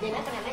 llena con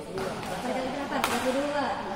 dua. Kadang-kadang dapat 32.